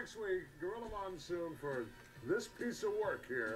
next week, Gorilla Monsoon, for this piece of work here.